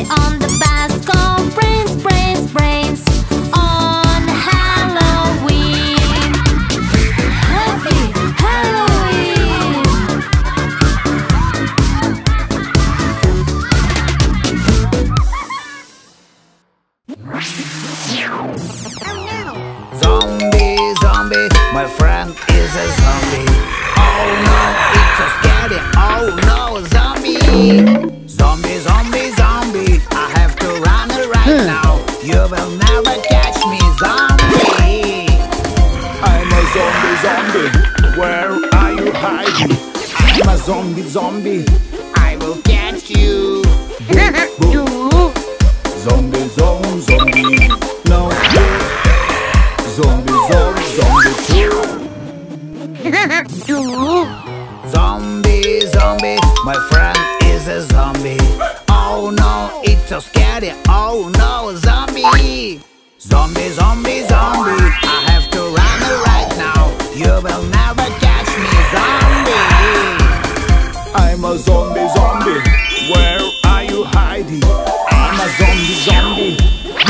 it on zombie, zombie. I will catch you. Zombie, zone, zombie. No, you. Zombie, zone, zombie too. Zombie, zombie, my friend is a zombie. Oh no, it's so scary. Oh no, zombie. Zombie, zombie, zombie. I have to run right now. You will never catch me, zombie. I'm a zombie, zombie. Where are you hiding? I'm a zombie, zombie.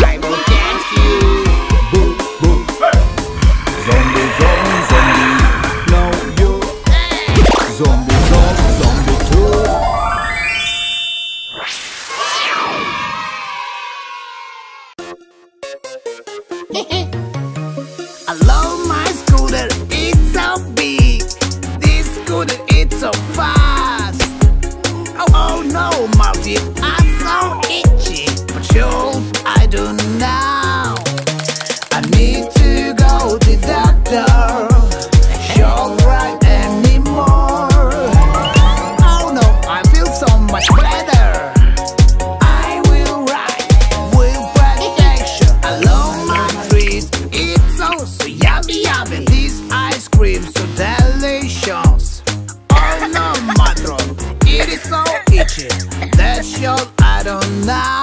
I will feet so itchy. But sure, I do now. I need to go to the doctor. Sure, right anymore. Oh no, I feel so much better. I will ride with love my. It's so so yummy yummy. This ice so delicious. Oh no, my throat, it is so itchy. Sure I don't know.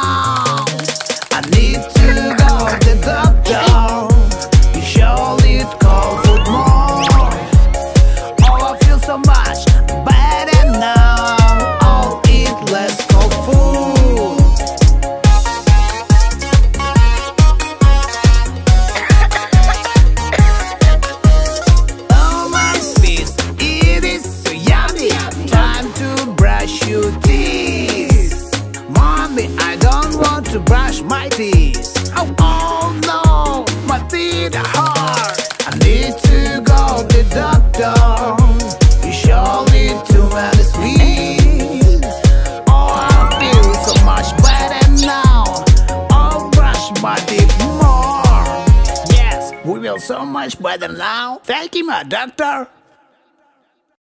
So much better now. Thank you, my doctor.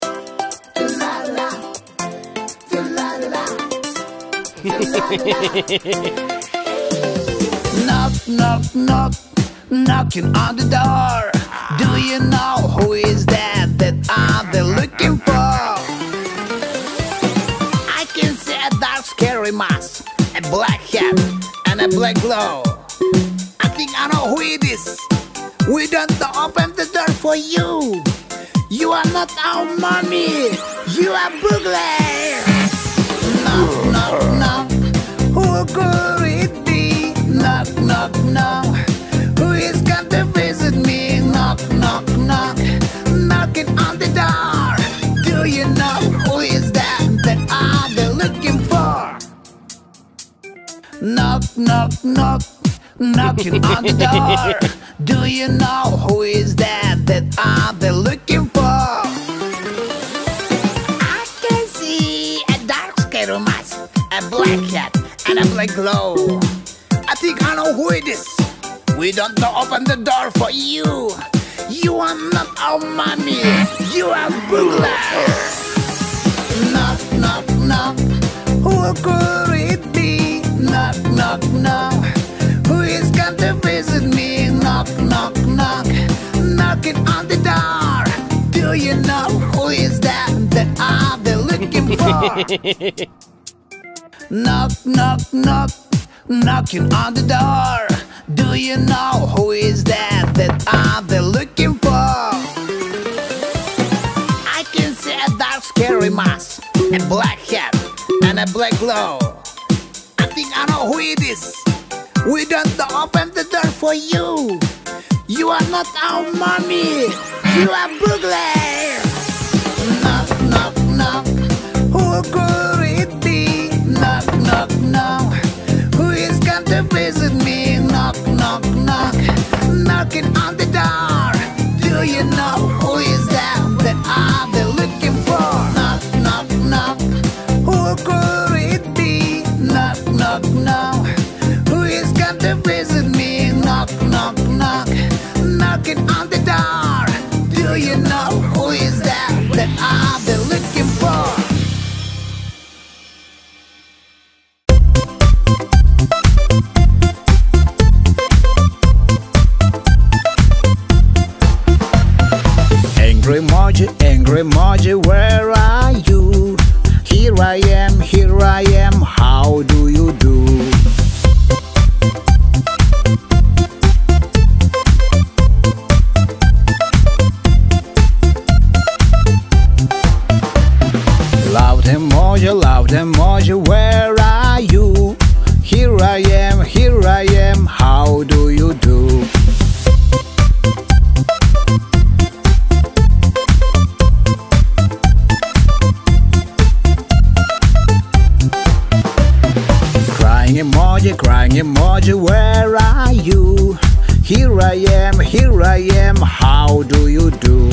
knock, knock, knock, knocking on the door. Do you know who is that that they looking for? I can see a dark, scary mask, a black hat, and a black glow. I think I know who it is. We don't open the door for you. You are not our mommy. You are burglar. Knock, knock, knock. Who could it be? Knock, knock, knock. Who is going to visit me? Knock, knock, knock. Knocking on the door. Do you know who is that that are they looking for? Knock, knock, knock, knocking on the door. Do you know who is that that are they looking for? I can see a dark scary mask, a black hat, and a black glow. I think I know who it is. We don't know open the door for you. You are not our mommy. You are burglar. Knock, knock, knock. Who could it be? Knock, knock, knock. Who is come to visit me? Knock, knock, knock. Knocking on the door. Do you know who is that that are they looking for? knock, knock, knock. Knocking on the door. Do you know who is that that are they looking for? I can see a dark scary mask, a black hat, and a black glow. I think I know who it is. We don't open the door for you. You are not our mommy. You are burglar. Knock, knock, knock. Who could it be? Knock, knock, knock. Who is come to visit me? Knock, knock, knock. Knocking on the door. Do you know who you know who is that that I they Crying emoji, crying emoji, where are you? Here I am, here I am, how do you do?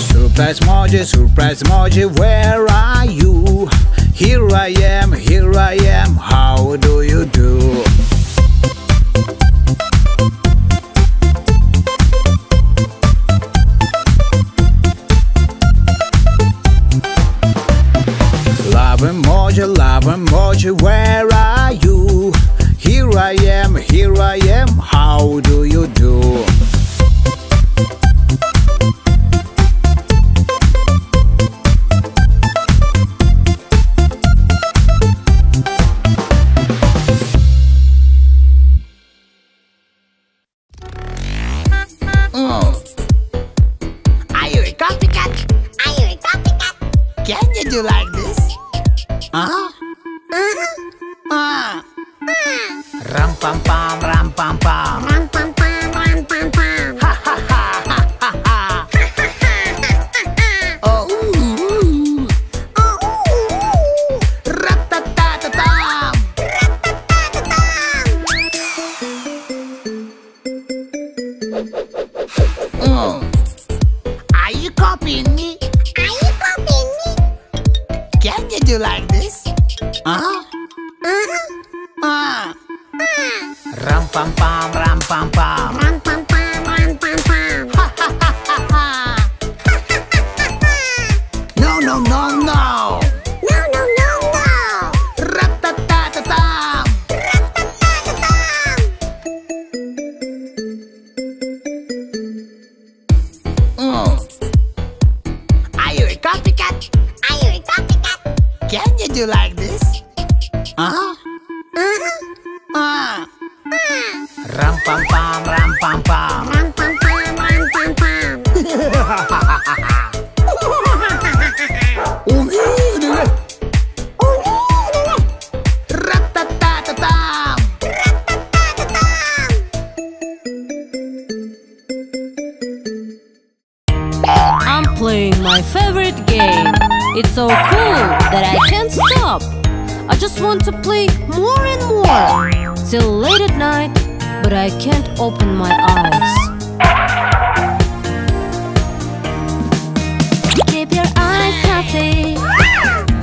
Surprise emoji, surprise emoji, where are you? Here I am, here I am, how do Ram pam pam, ram pam pam. Ram pam pam, ram pam pam. No, no, no, no. No, no, no, no. Rat-ta-ta-ta-tam. Mm. Oh. Are you a copycat? Are you a copycat? Can you do like this? Huh? Ah. Ram pam pam, ram pam pam. Ram pam pam, ram pam pam. Rat-ta-ta-ta-tam. playing my favorite game. It's so cool that I can't stop. I just want to play more and more till late at night, but I can't open my eyes. Keep your eyes healthy.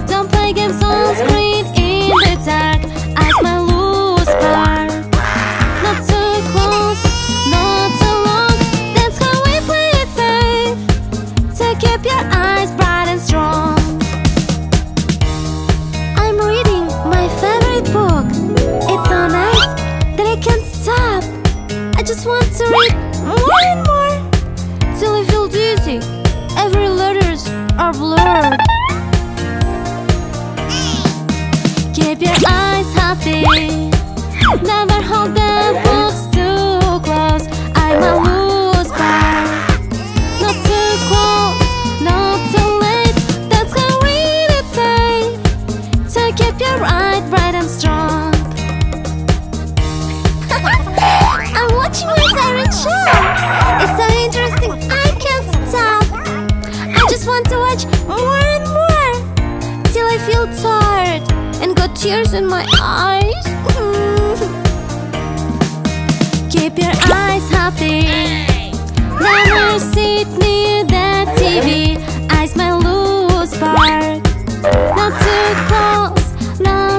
Don't play games on screen in the dark. Hold too close. I might lose by not too close, not too late. That's how we to keep your bright and strong. I'm watching my favorite show. It's so interesting. I can't stop. I just want to watch more and more till I feel tired and got tears in my eyes. Mm keep your eyes happy. Never sit near the TV I smell loose spark Not too close, not